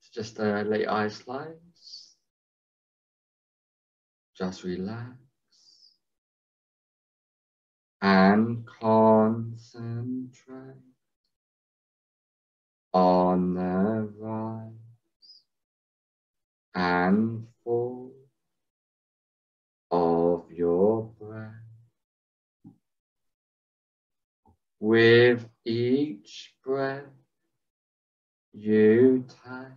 So just uh, your eyes close. Just relax and concentrate on the rise and fall of your breath. With each breath you take,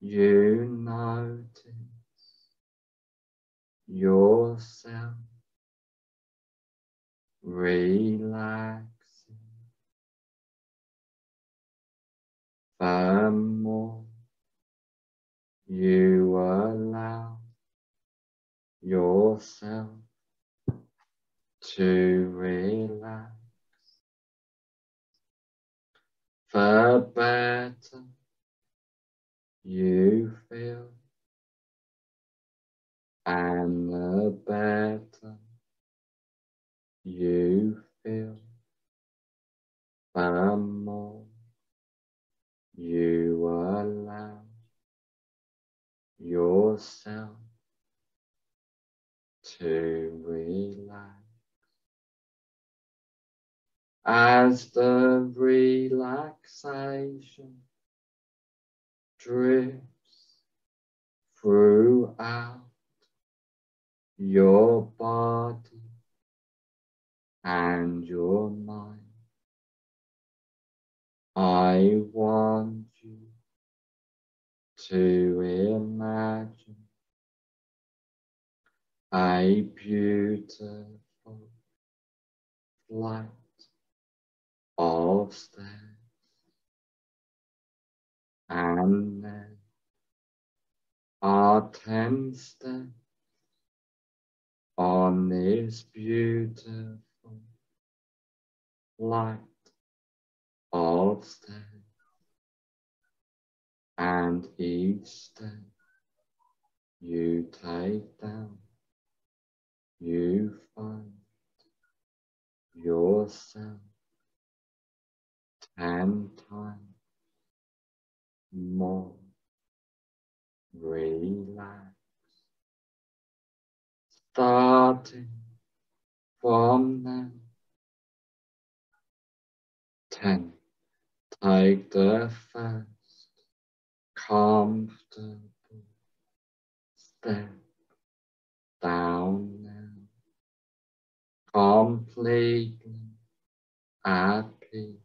you notice yourself relaxing. The more you allow yourself to relax, the better you feel and the better you feel, the more you allow yourself to relax. As the relaxation drifts throughout your body and your mind. I want you to imagine a beautiful flight of stairs and are ten on this beautiful light of step and each step you take down you find yourself ten times more relaxed starting from now ten. Take the first comfortable step down now, completely at peace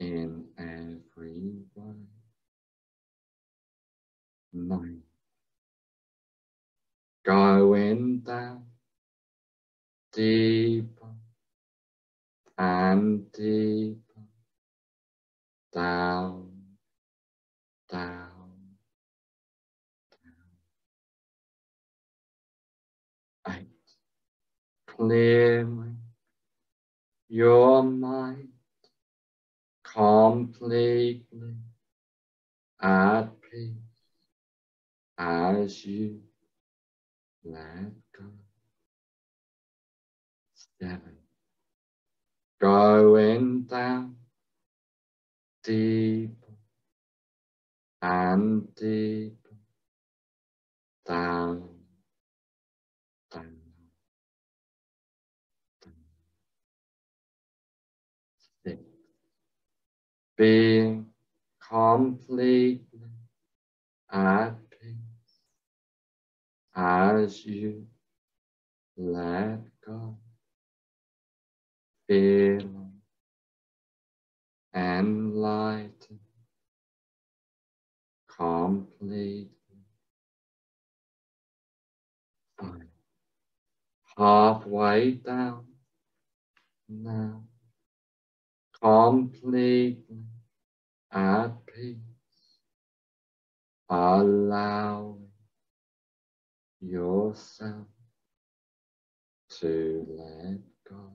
in every way. Nine. Going down deeper and deeper down, down, down. Eight. Clearing your mind completely at peace as you let go. Seven going down deeper and deeper down, down, down. Six. Being completely at peace as you let go feeling enlightened completely. Halfway down now, completely at peace, allowing yourself to let go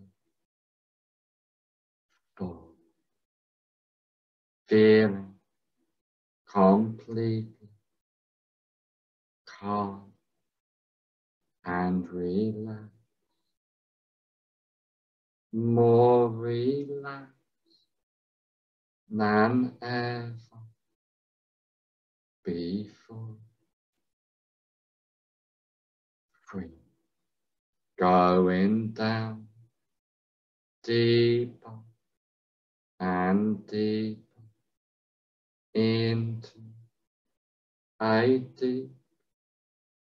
full, feeling completely calm and relaxed, more relaxed than ever before. Free. Going down deeper and deeper into a deep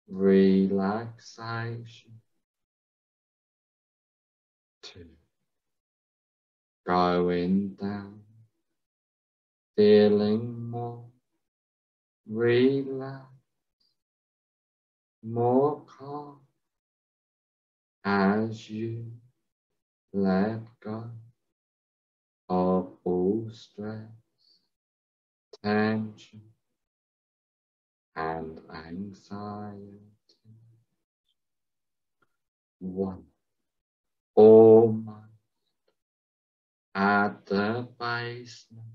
relaxation. Two. Going down, feeling more relaxed, more calm as you let go of all stress, tension, and anxiety. One, almost at the basement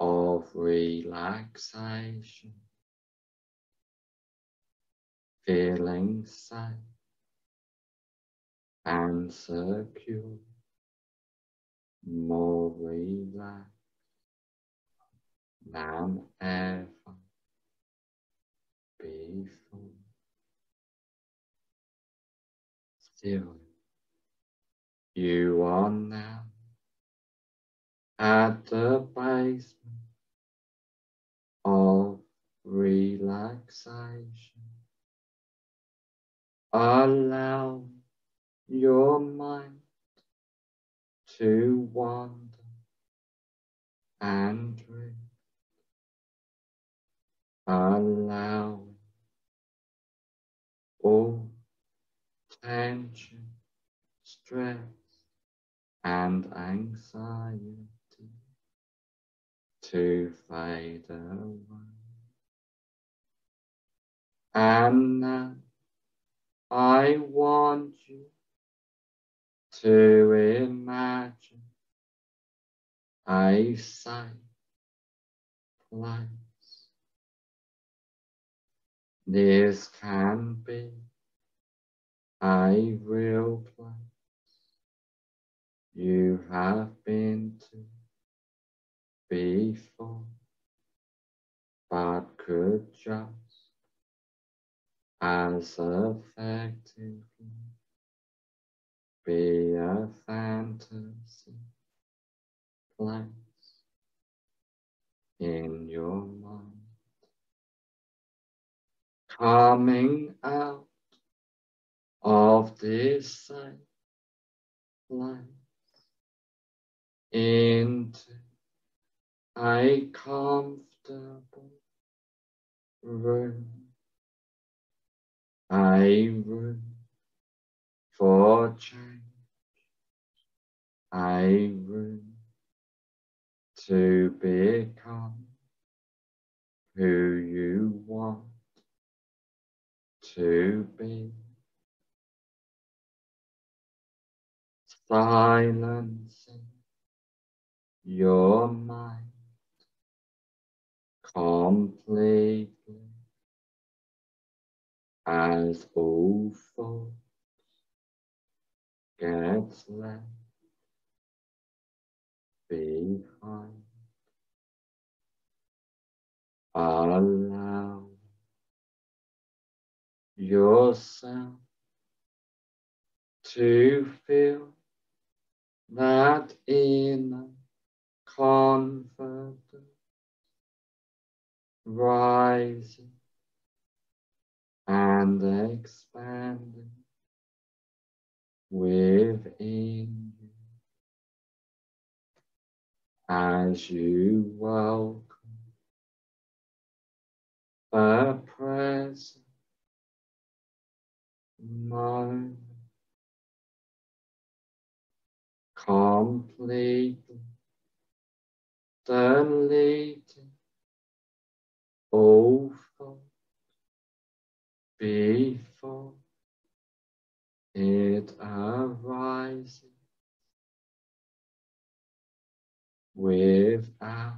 of relaxation, feeling safe and secure, more relaxed than ever before. Still, you are now at the of relaxation. Allow your mind to wander and drift. Allow all tension, stress, and anxiety to fade away. And I want you to imagine a safe place. This can be a real place you have been to before, but could just as effectively be a fantasy place in your mind. Coming out of this safe place into a comfortable room, a room for change, a room to become who you want to be. Silencing your mind completely as thoughts gets left behind. Allow yourself to feel that inner confidence rising and expanding within as you welcome the present moment. Completely deleting all before it arises without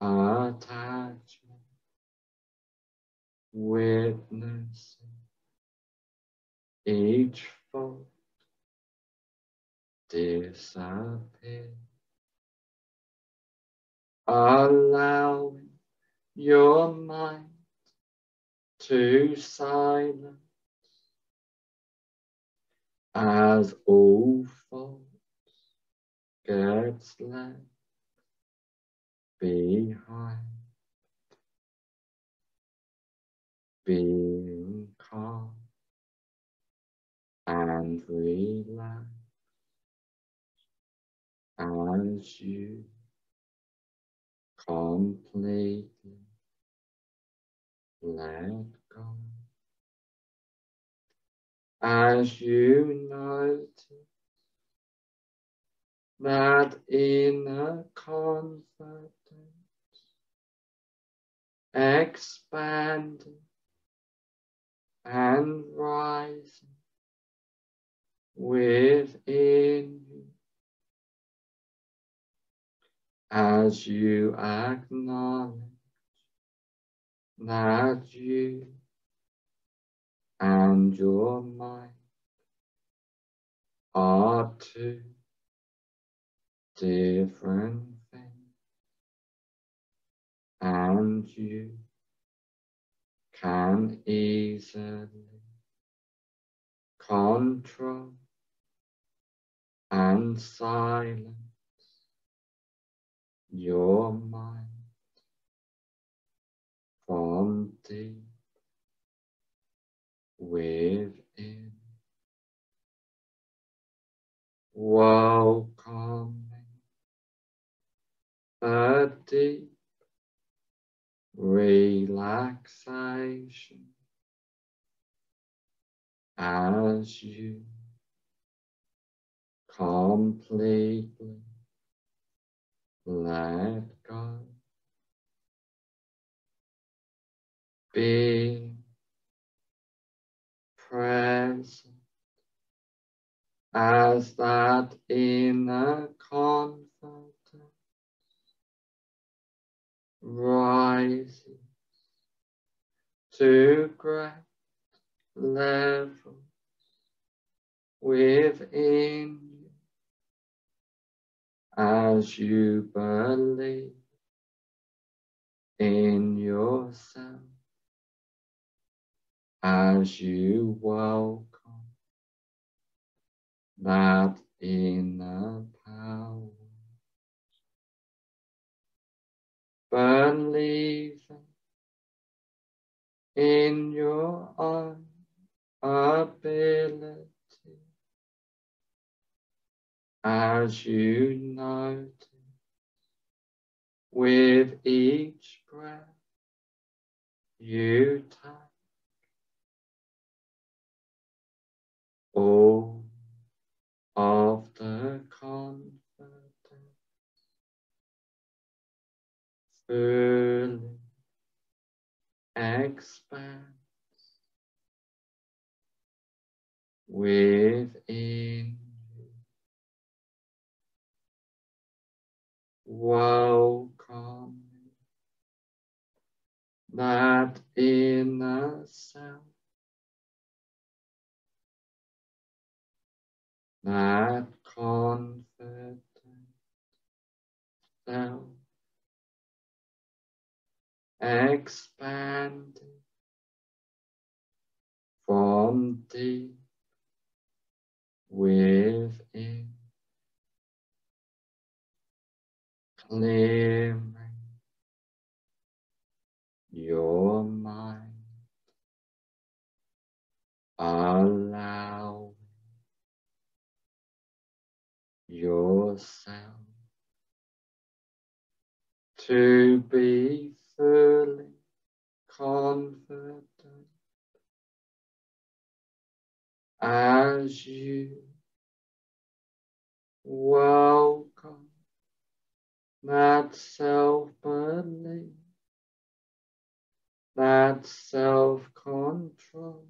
attachment, witnessing each thought disappear. Allowing your mind to silence as all thoughts gets left behind. Being calm and relaxed as you completely let go. As you notice that inner confidence expanding and rising within you as you acknowledge that you and your mind are two different things and you can easily control and silence your mind deep within. Welcoming a deep relaxation as you completely let go. Being present as that inner confidence rises to great levels within you as you believe in yourself, as you welcome that inner power. Believing in your own ability as you notice with each breath you take all of the confidence fully expands within you. Welcome that inner self that confident self expanding from deep within, clearing your mind, allowing yourself to be fully confident as you welcome that self-belief, that self-control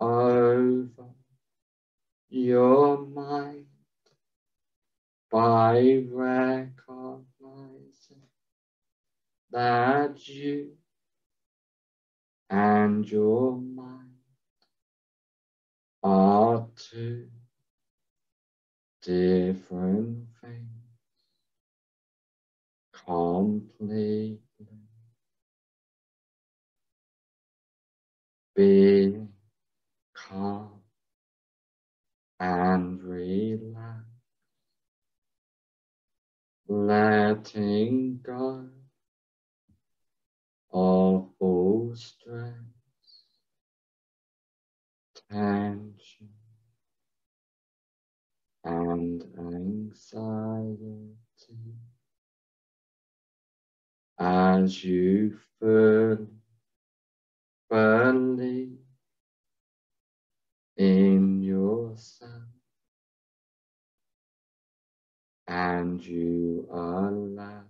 over your mind by recognizing that you and your mind are two different things completely. Being calm and relax. letting go of all stress, tension, and anxiety as you fully believe in yourself and you allow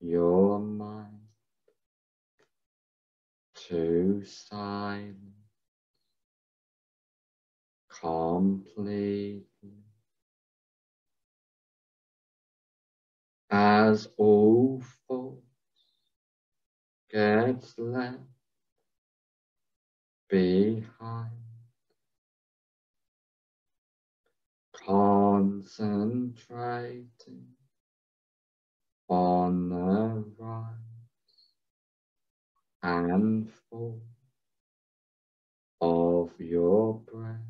your mind to silence completely. As all thoughts get left behind. Concentrating on the rise and fall of your breath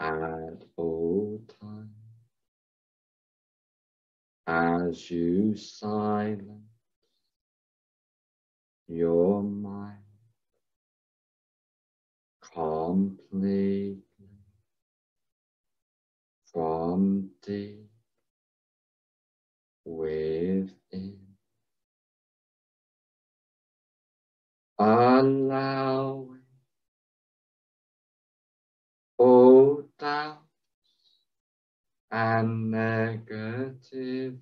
at all times as you silence your completely from deep within. Allowing all oh, doubts and negativity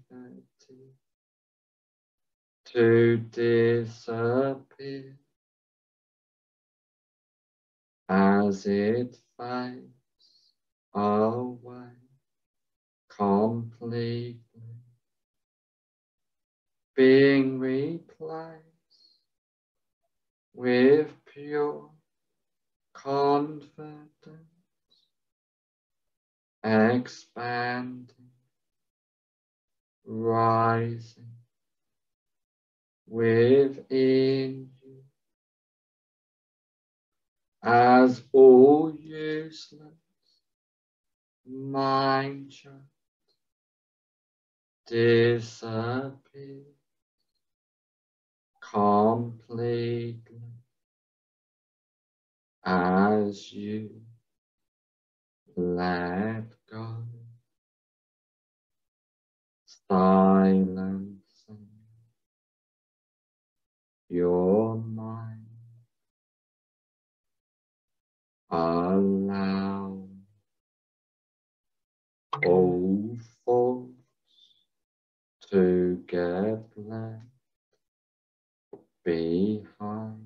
to disappear as it finds fades away completely, being replaced with pure confidence, expanding, rising within as all useless mind just disappear completely as you let go, silencing your allow all thoughts to get left behind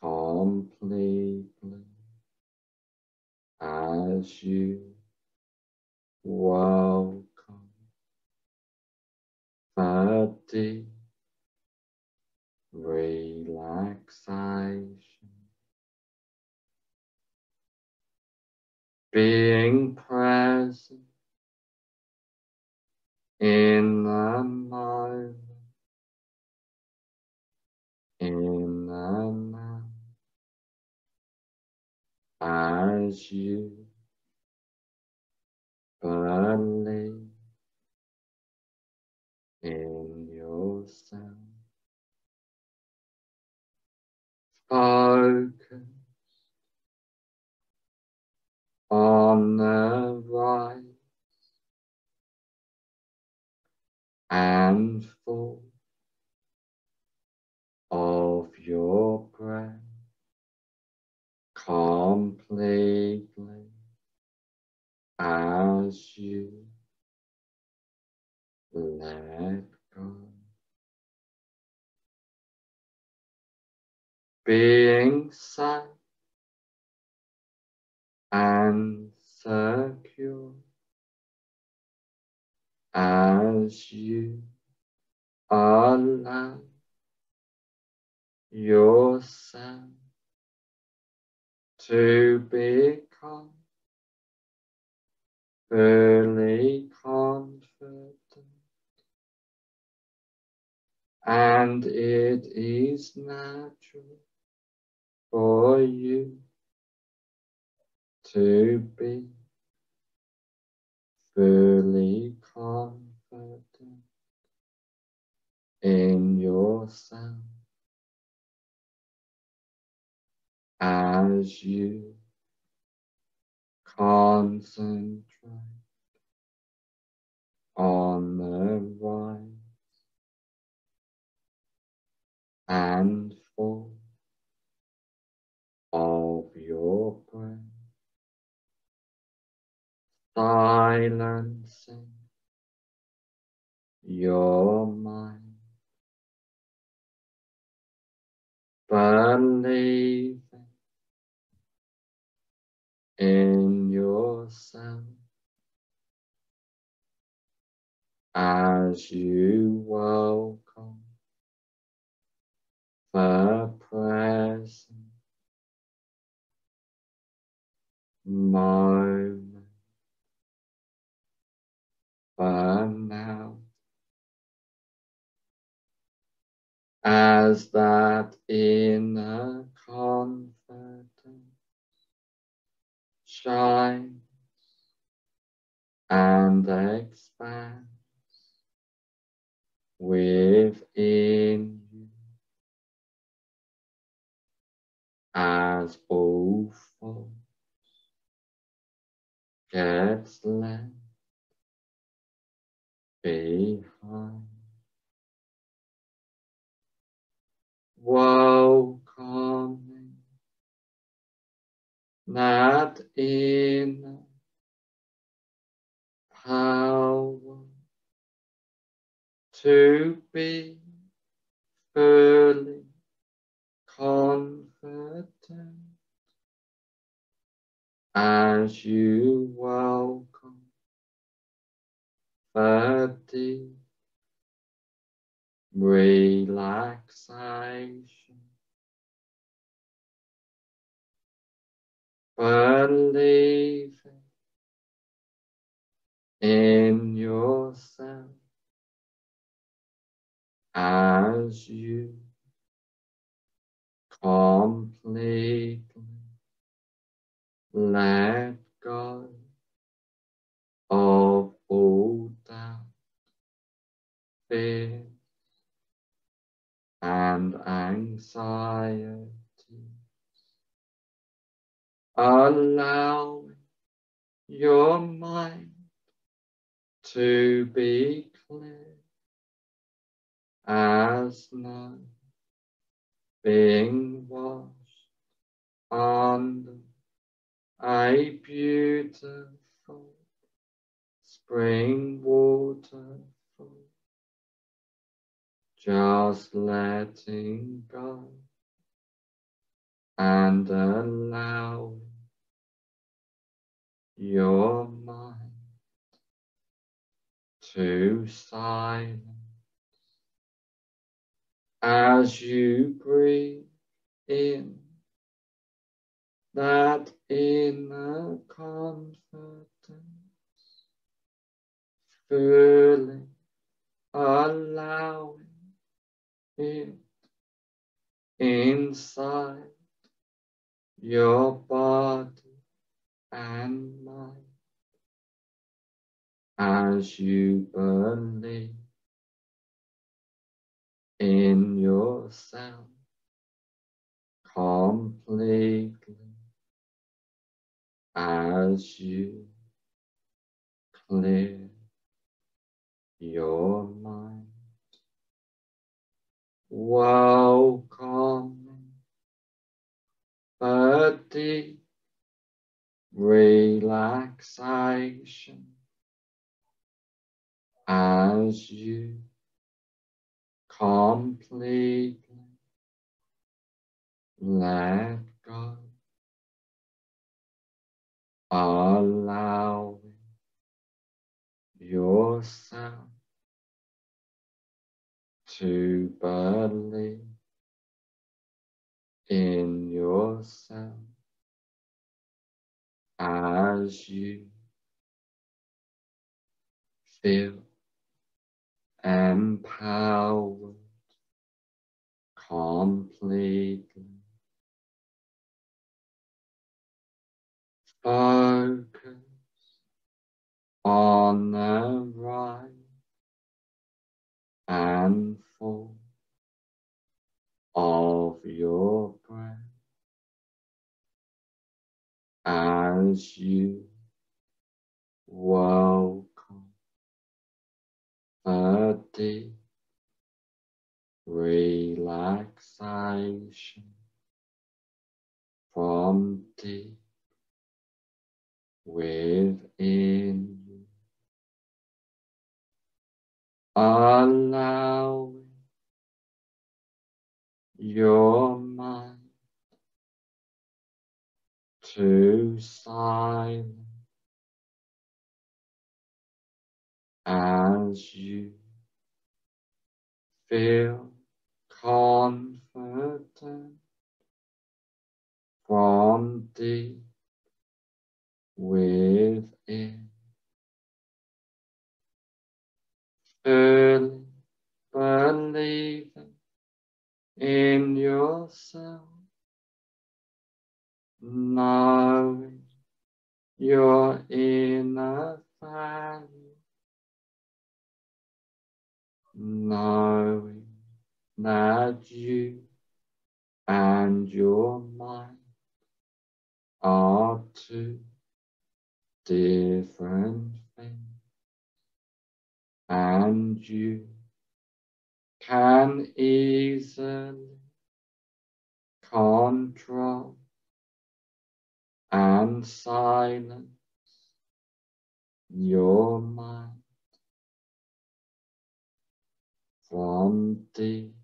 completely as you welcome deep relaxation being present in the moment, in the moment, as you believe in yourself. Focus on the rise and full of your breath completely as you let go. Being safe and secure as you allow yourself to become fully confident, and it is natural for you to be fully confident in yourself. As you concentrate on the rise and fall of your breath, silencing your mind. Believing in yourself as you welcome the present moment but now as that inner confidence shines and expands within you as all force gets behind. Welcoming that inner power to be fully confident as you welcome deep relaxation. Believing in yourself as you completely let go of all fear, and anxiety, allowing your mind to be clear as snow being washed under a beautiful spring waterfall, just letting go and allowing your mind to silence as you breathe in. That inner confidence, fully allowing it inside your body and mind. As you believe in yourself completely as you clear your mind. Welcoming a deep relaxation as you completely let go, allowing yourself to believe in yourself as you feel empowered completely. Focus on the right and full of your breath as you welcome deep relaxation from deep within allowing your mind to silence as you feel confident from deep within. Fully believing in yourself, knowing your inner value, knowing that you and your mind are two different and you can easily control and silence your mind from deep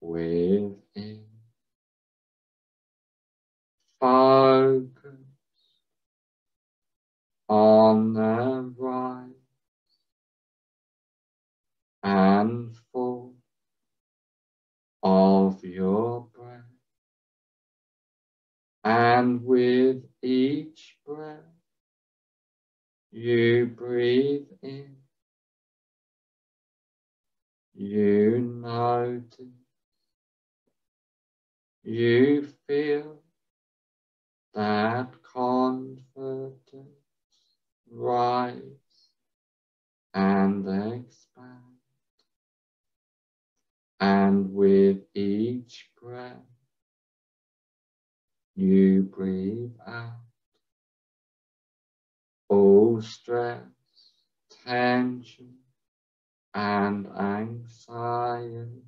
within. Focus on the right and full of your breath. And with each breath, you breathe in, you notice, you feel that confidence rise and expand. And with each breath, you breathe out all stress, tension, and anxiety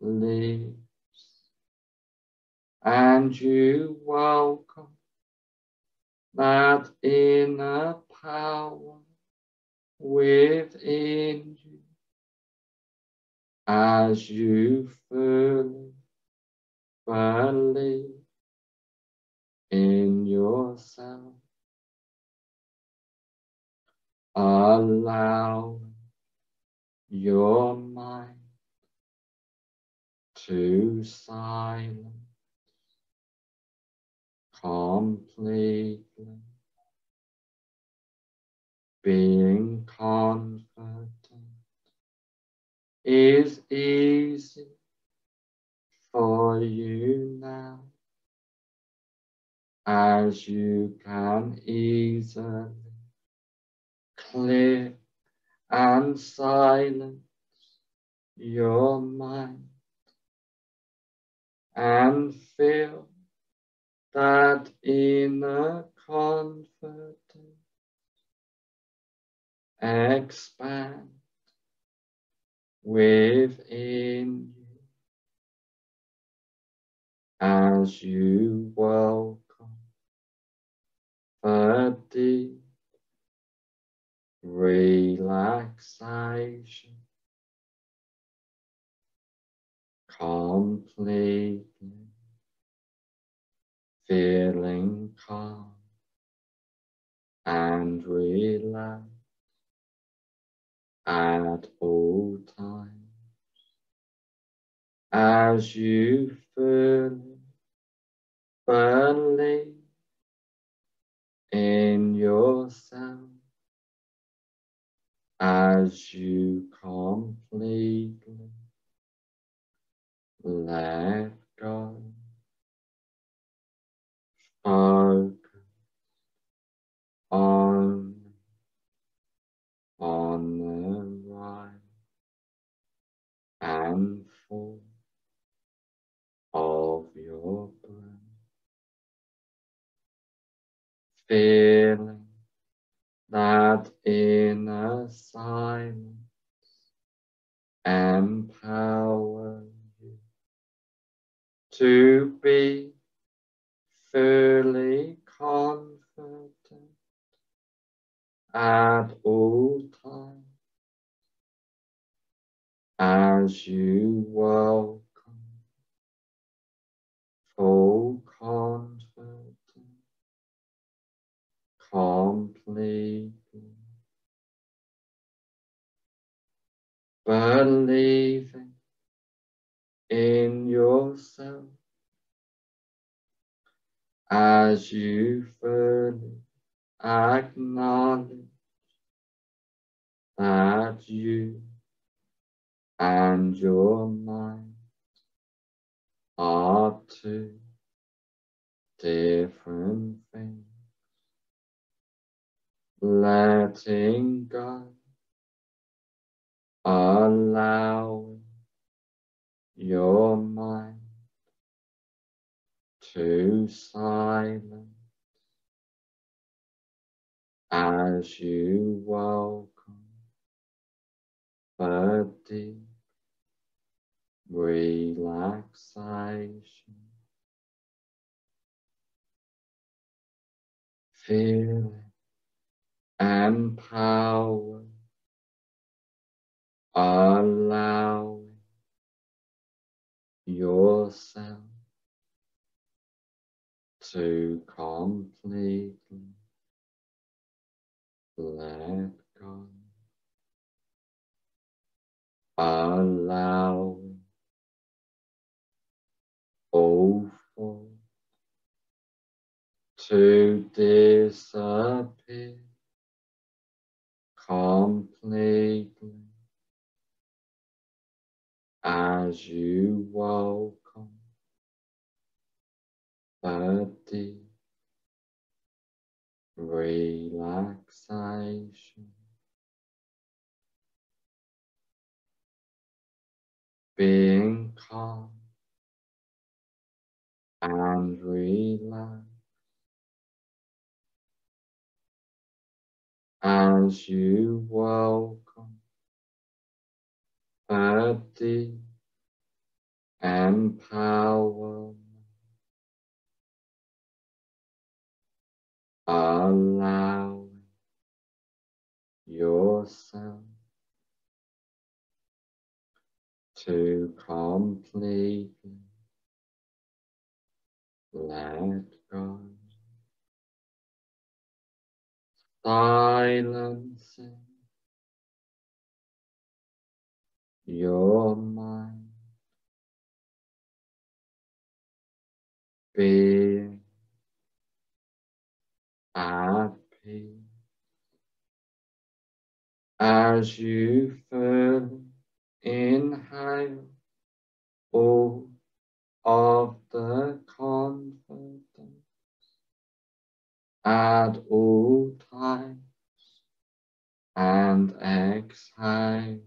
leaves, and you welcome that inner power within you as you fully believe in yourself. Allow your mind to silence completely, being confident is easy for you now as you can easily clear and silence your mind and feel that inner confidence expand within you as you welcome. A deep relaxation completely feeling calm and relaxed at all times as you fully believe in yourself as you completely let go. Focus on, on full of your breath. As you fully acknowledge that you and your mind are two different things. Letting go, allowing your mind to silence as you welcome the deep relaxation. Feeling empowered, allowing yourself to completely let go, allow all thoughts to disappear completely as you welcome deep relaxation. Being calm and relaxed as you welcome the deep to completely let go, silencing your mind, being at peace as you fill inhale all of the confidence. At all times and exhale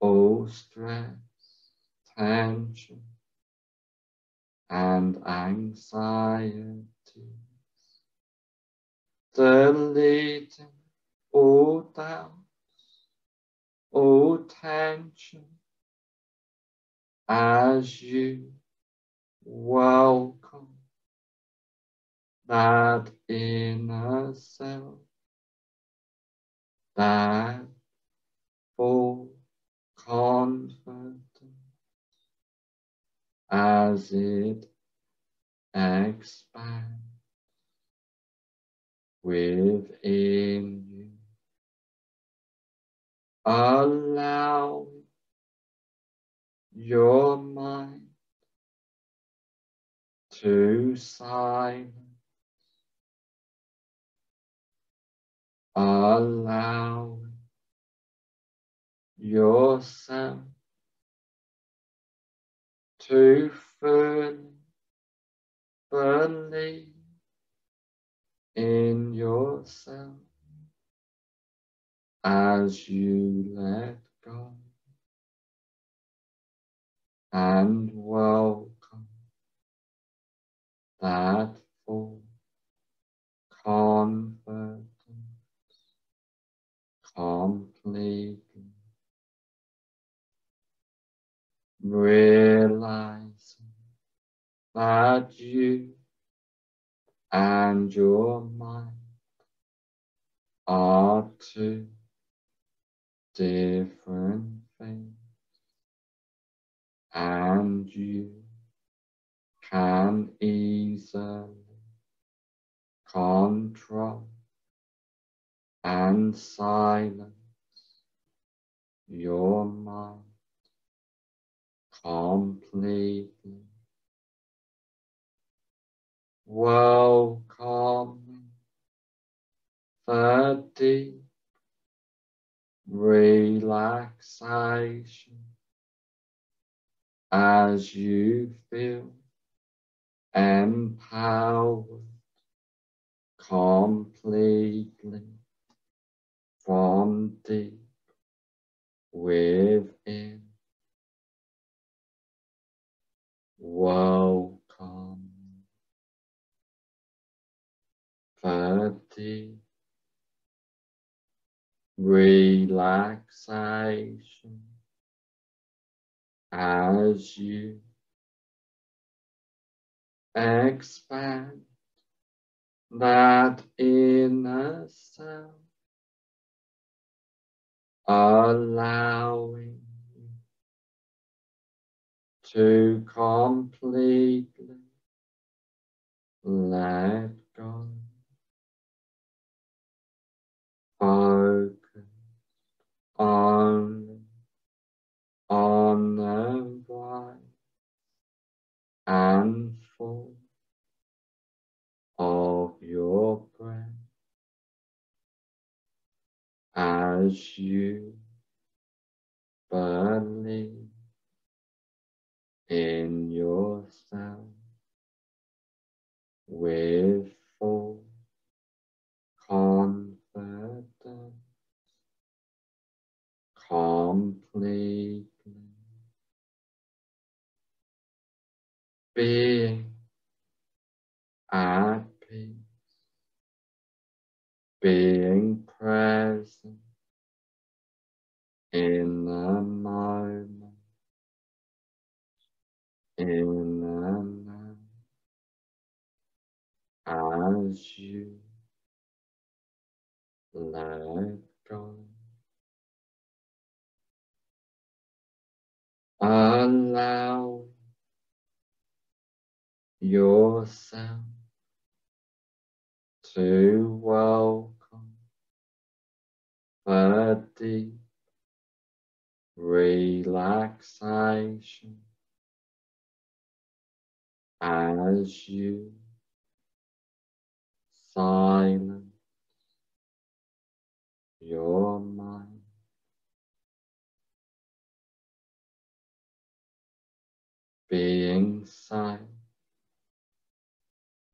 all stress, tension, and anxiety deleting all doubts, all tension as you welcome that inner self, that full confidence as it expands within Allowing your mind to silence, allowing yourself to fully believe in yourself as you let go. And welcome that full confidence completely realizing that you and your mind are two different things and you can easily control and silence your mind completely. Welcoming the deep relaxation as you feel empowered completely from deep within. Welcome deep relaxation as you expand that inner self, allowing to completely let go. Focus only on the right and full of your breath as you believe in yourself with completely being at peace, being present in the moment, in the now, as you let Allow yourself to welcome a deep relaxation as you silence your mind. Silent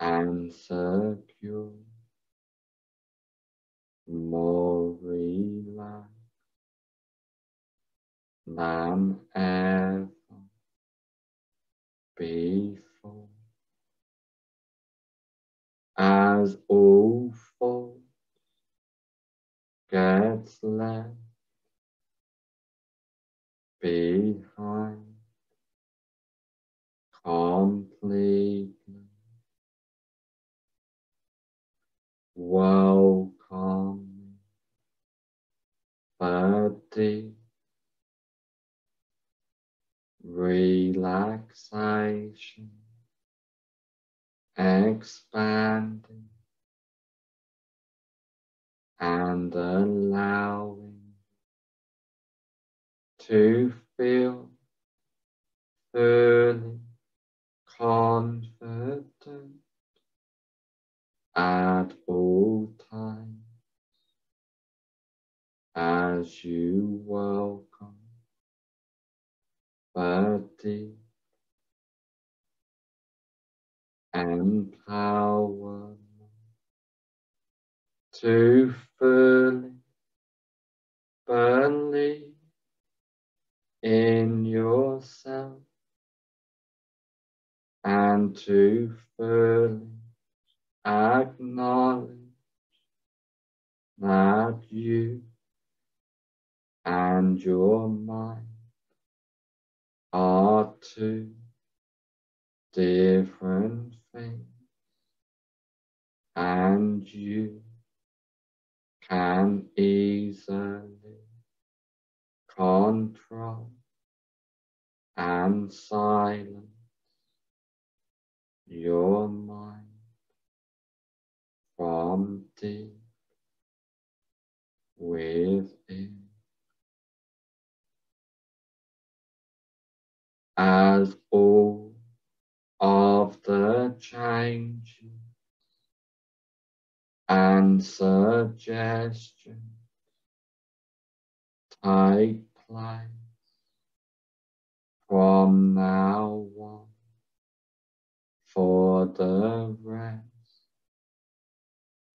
and secure, more relaxed than ever before. As all thoughts gets left behind completely welcome deep relaxation expanding and allowing to feel fully confident at all times as you welcome deep empowerment to fully believe in yourself and to fully acknowledge that you and your mind are two different things and you can easily control and silence your mind from deep within. As all of the changes and suggestions take place from now on for the rest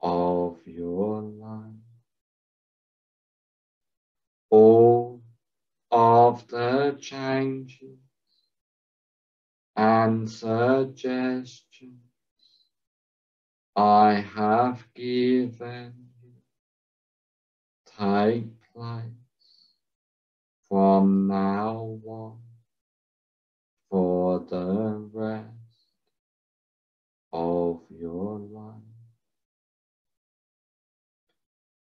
of your life. All of the changes and suggestions I have given you take place from now on for the rest of your life.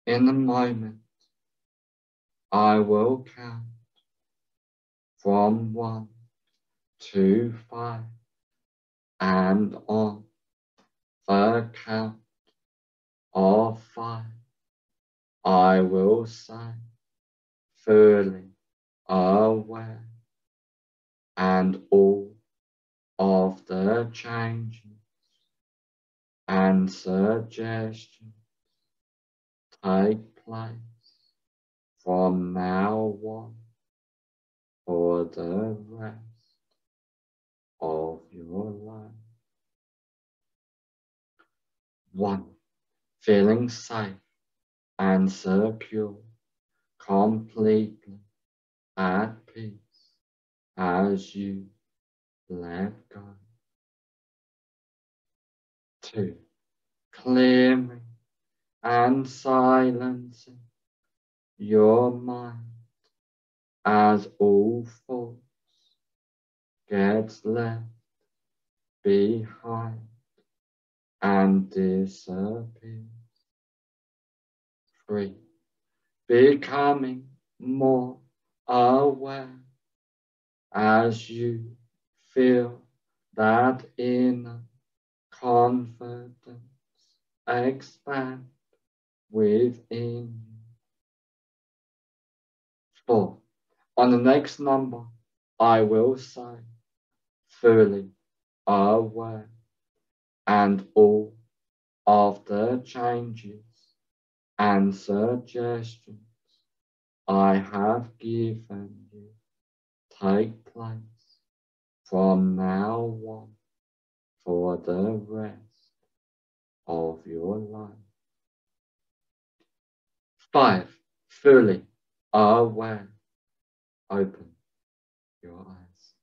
In a moment, I will count from one to five and on the count of five, I will say fully aware and all of the changes and suggestions take place from now on for the rest of your life. One, feeling safe and secure, completely at peace as you let go. Two, clearing and silencing your mind as all thoughts gets left behind and disappears. Three, becoming more aware as you feel that inner confidence expand within you. Four, on the next number, I will say, fully aware and all of the changes and suggestions I have given you take place from now on for the rest of your life. Five, fully aware, open your eyes.